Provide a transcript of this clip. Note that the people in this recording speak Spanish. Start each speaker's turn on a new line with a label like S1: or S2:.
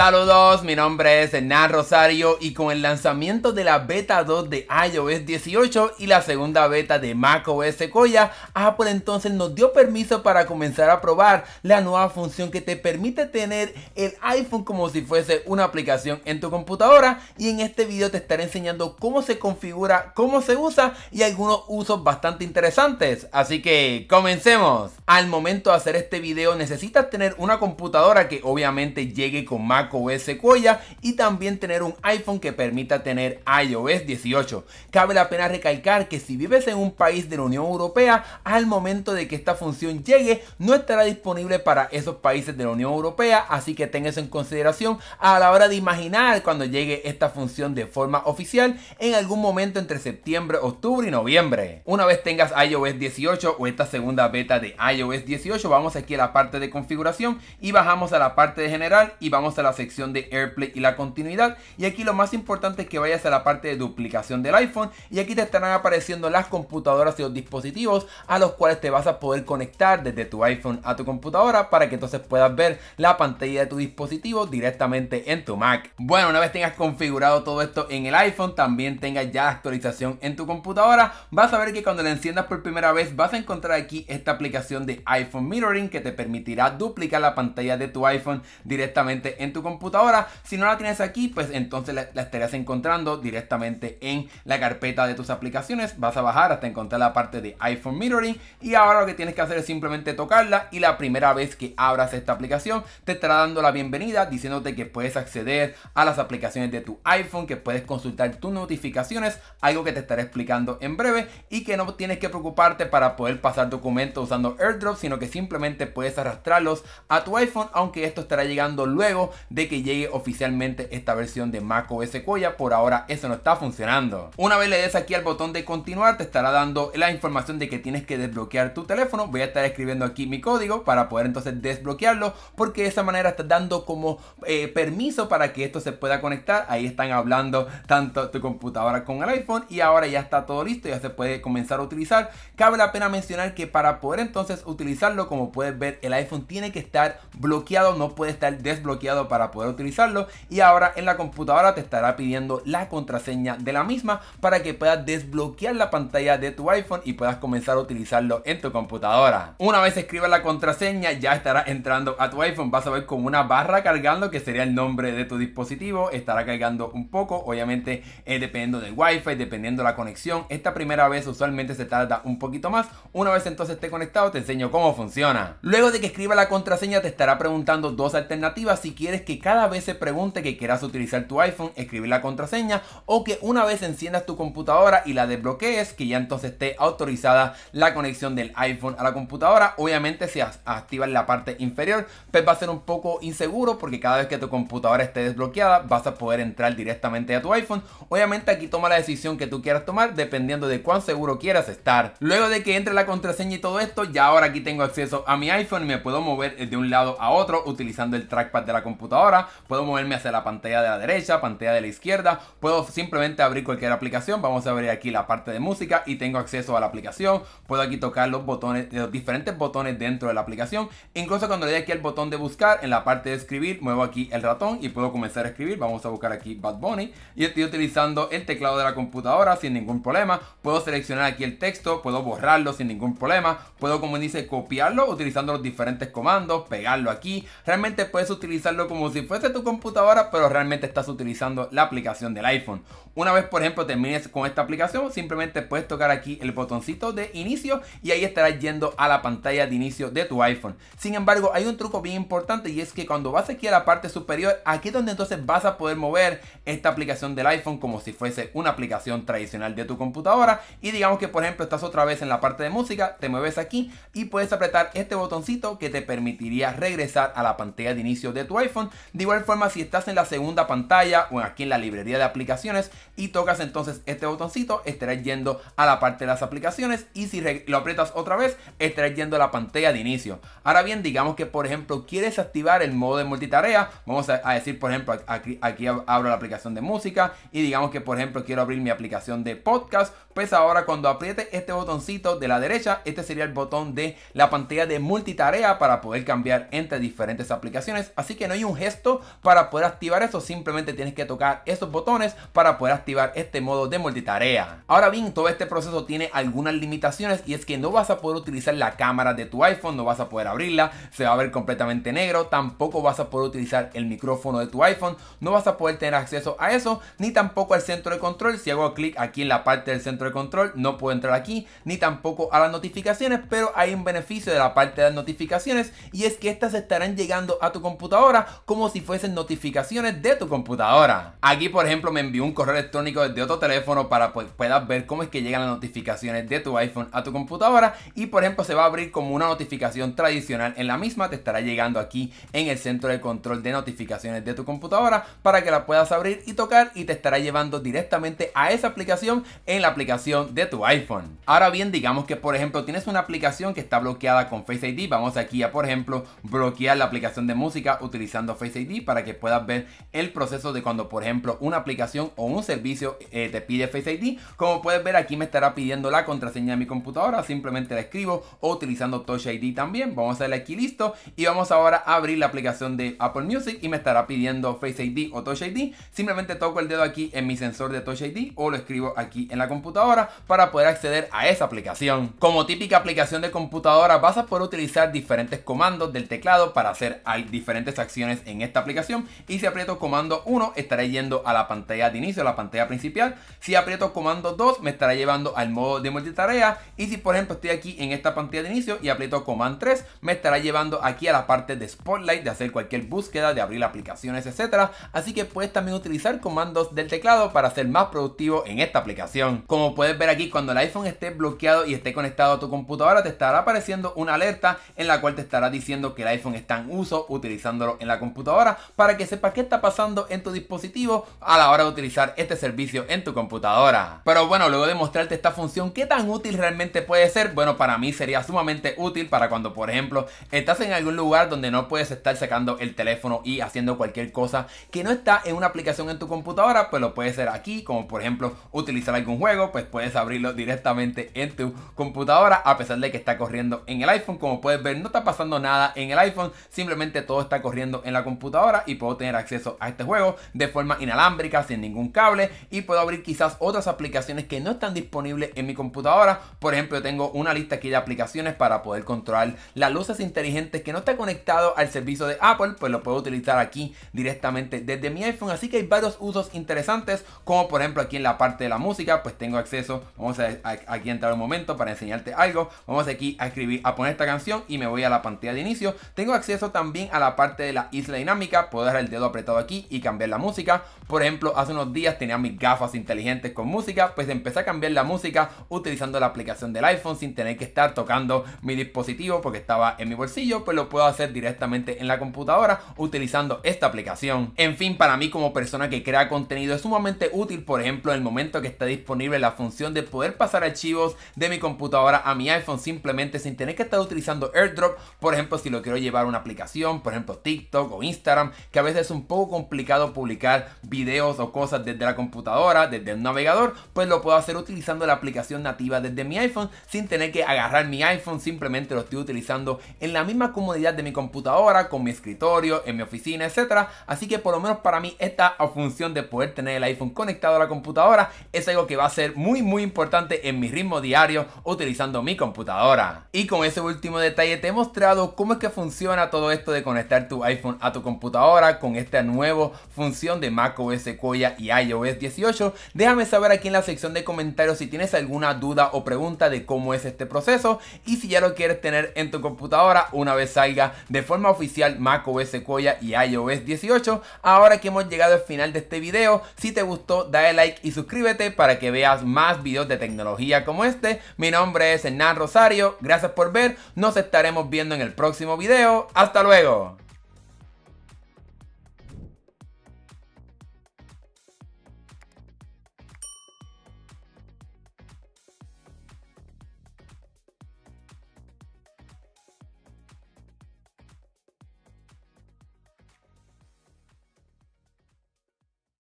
S1: Saludos, mi nombre es Hernán Rosario y con el lanzamiento de la beta 2 de iOS 18 y la segunda beta de macOS Sequoia, Apple entonces nos dio permiso para comenzar a probar la nueva función que te permite tener el iPhone como si fuese una aplicación en tu computadora y en este video te estaré enseñando cómo se configura, cómo se usa y algunos usos bastante interesantes. Así que comencemos. Al momento de hacer este video necesitas tener una computadora que obviamente llegue con Mac macOS Sequoia y también tener un iPhone que permita tener iOS 18. Cabe la pena recalcar que si vives en un país de la Unión Europea, al momento de que esta función llegue, no estará disponible para esos países de la Unión Europea, así que ten eso en consideración a la hora de imaginar cuando llegue esta función de forma oficial en algún momento entre septiembre, octubre y noviembre. Una vez tengas iOS 18 o esta segunda beta de iOS 18, vamos aquí a la parte de configuración y bajamos a la parte de general y vamos a la sección de AirPlay y la continuidad. Y aquí lo más importante es que vayas a la parte de duplicación del iPhone y aquí te estarán apareciendo las computadoras y los dispositivos a los cuales te vas a poder conectar desde tu iPhone a tu computadora para que entonces puedas ver la pantalla de tu dispositivo directamente en tu Mac. Bueno, una vez tengas configurado todo esto en el iPhone, también tengas ya actualización en tu computadora, vas a ver que cuando la enciendas por primera vez vas a encontrar aquí esta aplicación de iPhone Mirroring que te permitirá duplicar la pantalla de tu iPhone directamente en tu computadora. Si no la tienes aquí, pues entonces la, estarías encontrando directamente en la carpeta de tus aplicaciones. Vas a bajar hasta encontrar la parte de iPhone Mirroring y ahora lo que tienes que hacer es simplemente tocarla y la primera vez que abras esta aplicación te estará dando la bienvenida diciéndote que puedes acceder a las aplicaciones de tu iPhone, que puedes consultar tus notificaciones, algo que te estaré explicando en breve y que no tienes que preocuparte para poder pasar documentos usando AirDrop, sino que simplemente puedes arrastrarlos a tu iPhone, aunque esto estará llegando luego de que llegue oficialmente esta versión de macOS Sequoia. Por ahora eso no está funcionando. Una vez le des aquí al botón de continuar, te estará dando la información de que tienes que desbloquear tu teléfono. Voy a estar escribiendo aquí mi código para poder entonces desbloquearlo, porque de esa manera estás dando como eh, permiso para que esto se pueda conectar. Ahí están hablando tanto tu computadora con el iPhone y ahora ya está todo listo, ya se puede comenzar a utilizar. Cabe la pena mencionar que para poder entonces utilizarlo, como puedes ver, el iPhone tiene que estar bloqueado, no puede estar desbloqueado para poder utilizarlo y ahora en la computadora te estará pidiendo la contraseña de la misma para que puedas desbloquear la pantalla de tu iPhone y puedas comenzar a utilizarlo en tu computadora. Una vez escribas la contraseña ya estará entrando a tu iPhone, vas a ver como una barra cargando que sería el nombre de tu dispositivo, estará cargando un poco, obviamente eh, dependiendo del wifi, dependiendo de la conexión, esta primera vez usualmente se tarda un poquito más, una vez entonces esté conectado te enseño cómo funciona. Luego de que escriba la contraseña te estará preguntando dos alternativas si quieres que cada vez se pregunte que quieras utilizar tu iPhone, escribir la contraseña o que una vez enciendas tu computadora y la desbloquees, que ya entonces esté autorizada la conexión del iPhone a la computadora. Obviamente si activas la parte inferior, pues va a ser un poco inseguro porque cada vez que tu computadora esté desbloqueada vas a poder entrar directamente a tu iPhone. Obviamente aquí toma la decisión que tú quieras tomar dependiendo de cuán seguro quieras estar. Luego de que entre la contraseña y todo esto, ya ahora aquí tengo acceso a mi iPhone y me puedo mover de un lado a otro utilizando el trackpad de la computadora. Puedo moverme hacia la pantalla de la derecha, pantalla de la izquierda, puedo simplemente abrir cualquier aplicación, vamos a abrir aquí la parte de música y tengo acceso a la aplicación, puedo aquí tocar los botones, los diferentes botones dentro de la aplicación, incluso cuando le dé aquí el botón de buscar, en la parte de escribir, muevo aquí el ratón y puedo comenzar a escribir, vamos a buscar aquí Bad Bunny. Y estoy utilizando el teclado de la computadora sin ningún problema, puedo seleccionar aquí el texto, puedo borrarlo sin ningún problema, puedo como dice copiarlo utilizando los diferentes comandos, pegarlo aquí, realmente puedes utilizarlo como si fuese tu computadora, pero realmente estás utilizando la aplicación del iPhone. Una vez, por ejemplo, termines con esta aplicación, simplemente puedes tocar aquí el botoncito de inicio y ahí estarás yendo a la pantalla de inicio de tu iPhone. Sin embargo, hay un truco bien importante y es que cuando vas aquí a la parte superior, aquí es donde entonces vas a poder mover esta aplicación del iPhone como si fuese una aplicación tradicional de tu computadora. Y digamos que, por ejemplo, estás otra vez en la parte de música, te mueves aquí y puedes apretar este botoncito que te permitiría regresar a la pantalla de inicio de tu iPhone. De igual forma, si estás en la segunda pantalla o aquí en la librería de aplicaciones y tocas entonces este botoncito, estarás yendo a la parte de las aplicaciones y si lo aprietas otra vez, estarás yendo a la pantalla de inicio. Ahora bien, digamos que por ejemplo quieres activar el modo de multitarea, vamos a, decir por ejemplo aquí, aquí abro la aplicación de música y digamos que por ejemplo quiero abrir mi aplicación de podcast, pues ahora cuando apriete este botoncito de la derecha, este sería el botón de la pantalla de multitarea para poder cambiar diferentes aplicaciones, así que no hay un gesto para poder activar eso, simplemente tienes que tocar esos botones para poder activar este modo de multitarea. Ahora bien, todo este proceso tiene algunas limitaciones y es que no vas a poder utilizar la cámara de tu iPhone, no vas a poder abrirla, se va a ver completamente negro, tampoco vas a poder utilizar el micrófono de tu iPhone, no vas a poder tener acceso a eso, ni tampoco al centro de control, si hago clic aquí en la parte del centro de control, no puedo entrar aquí, ni tampoco a las notificaciones, pero hay un beneficio de la parte de las notificaciones y es que estas estarán llegando a tu computadora como si fuesen notificaciones de tu computadora. Aquí por ejemplo me envió un correo electrónico desde otro teléfono para pues, puedas ver cómo es que llegan las notificaciones de tu iPhone a tu computadora y por ejemplo se va a abrir como una notificación tradicional en la misma te estará llegando aquí en el centro de control de notificaciones de tu computadora para que la puedas abrir y tocar y te estará llevando directamente a esa aplicación en la aplicación de tu iPhone. Ahora bien, digamos que por ejemplo tienes una aplicación que está bloqueada con Face ID, vamos aquí a por ejemplo bloquear la aplicación de música utilizando Face ID para que puedas ver el proceso de cuando por ejemplo una aplicación o un servicio eh, te pide Face ID. Como puedes ver aquí me estará pidiendo la contraseña de mi computadora, simplemente la escribo utilizando Touch ID también. Vamos a darle aquí listo y vamos ahora a abrir la aplicación de Apple Music y me estará pidiendo Face ID o Touch ID. Simplemente toco el dedo aquí en mi sensor de Touch ID o lo escribo aquí en la computadora para poder acceder a esa aplicación. Como típica aplicación de computadora vas a poder utilizar diferentes comandos del teclado para hacer diferentes acciones en esta aplicación y si aprieto comando 1 estaré yendo a la pantalla de inicio, la pantalla principal. Si aprieto comando 2 me estará llevando al modo de multitarea y si por ejemplo estoy aquí en esta pantalla de inicio y aprieto comando 3 me estará llevando aquí a la parte de Spotlight de hacer cualquier búsqueda, de abrir aplicaciones, etcétera. Así que puedes también utilizar comandos del teclado para ser más productivo en esta aplicación. Como puedes ver aquí, cuando el iPhone esté bloqueado y esté conectado a tu computadora, te estará apareciendo una alerta en la cual te estará diciendo que el iPhone está en uso utilizándolo en la computadora para que sepas qué está pasando en tu dispositivo a la hora de utilizar este servicio en tu computadora. Pero bueno, luego de mostrarte esta función, ¿qué tan útil realmente puede ser? Bueno, para mí sería sumamente útil para cuando, por ejemplo, estás en algún lugar donde no puedes estar sacando el teléfono y haciendo cualquier cosa que no está en una aplicación en tu computadora, pues lo puedes hacer aquí, como por ejemplo utilizar algún juego, pues puedes abrirlo directamente en tu computadora a pesar de que está corriendo en el iPhone. Como puedes ver, no está pasando nada en el iPhone, simplemente todo está corriendo en la computadora y puedo tener acceso a este juego de forma inalámbrica, sin ningún cable y puedo abrir quizás otras aplicaciones que no están disponibles en mi computadora. Por ejemplo, tengo una lista aquí de aplicaciones para poder controlar las luces inteligentes que no está conectado al servicio de Apple, pues lo puedo utilizar aquí directamente desde mi iPhone. Así que hay varios usos interesantes, como por ejemplo aquí en la parte de la música, pues tengo acceso, vamos a, aquí entrar un momento para enseñarte algo. Vamos aquí a escribir, a poner esta canción y me voy a la pantalla de inicio. Tengo acceso también a la parte de la isla dinámica, puedo dejar el dedo apretado aquí y cambiar la música. Por ejemplo, hace unos días tenía mis gafas inteligentes con música, pues empecé a cambiar la música utilizando la aplicación del iPhone sin tener que estar tocando mi dispositivo porque estaba en mi bolsillo, pues lo puedo hacer directamente en la computadora utilizando esta aplicación. En fin, para mí como persona que crea contenido es sumamente útil, por ejemplo, en el momento que está disponible la función de poder pasar archivos de mi computadora a mi iPhone simplemente sin tener que estar utilizando AirDrop, por ejemplo, si lo quiero llevar una aplicación, por ejemplo, TikTok o Instagram, que a veces es un poco complicado publicar videos o cosas desde la computadora, desde el navegador, pues lo puedo hacer utilizando la aplicación nativa desde mi iPhone sin tener que agarrar mi iPhone, simplemente lo estoy utilizando en la misma comodidad de mi computadora, con mi escritorio, en mi oficina, etcétera. Así que por lo menos para mí esta función de poder tener el iPhone conectado a la computadora es algo que va a ser muy muy importante en mi ritmo diario utilizando mi computadora. Y con ese último detalle te he mostrado cómo es que funciona todo esto de conectar tu iPhone a tu computadora con esta nueva función de macOS Sequoia y iOS 18. Déjame saber aquí en la sección de comentarios si tienes alguna duda o pregunta de cómo es este proceso y si ya lo quieres tener en tu computadora una vez salga de forma oficial macOS Sequoia y iOS 18. Ahora que hemos llegado al final de este video, si te gustó dale like y suscríbete para que veas más videos de tecnología como este. Mi nombre es Hernán Rosario, gracias por ver, nos estaremos viendo en el próximo Hasta luego.